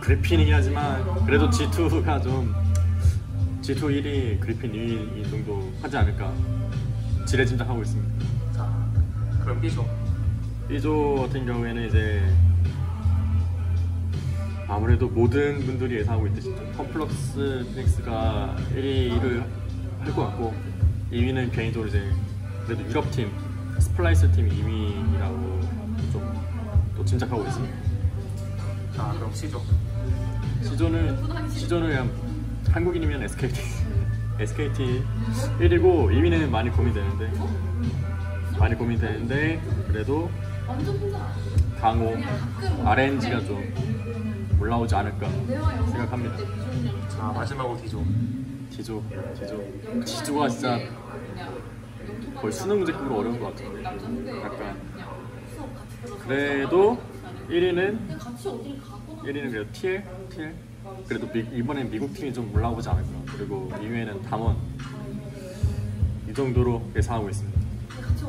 그리핀이긴 하지만 그래도 G2가 좀 G2 1위 그리핀 2위 이 정도 하지 않을까 지레짐작하고 있습니다. 자, 그럼 B조. B조 같은 경우에는 이제 아무래도 모든 분들이 예상하고 있듯이 펀플러스 피닉스가 1위를 할 것 같고 2위는 개인적으로 이제 그래도 유럽 팀 스플라이스 팀 2위라고 좀 또 짐작하고 있습니다. 자, 그럼 C조. 시조는 시조는 그냥 한국인이면 SKT SKT 1위고 2위는 많이 고민되는데 많이 고민되는데 그래도 강호 RNG가 좀 올라오지 않을까 생각합니다. 자, 마지막으로 D조. 지조 지조 지조가 진짜 거의 수능 문제급으로 어려운 것 같은데 약간 그래도 1위는 1위는 그래도 TL TL 그래도 미, 이번엔 미국 팀이 좀 올라오지 않을까 그리고 2위에는 담원. 이 정도로 예상하고 있습니다.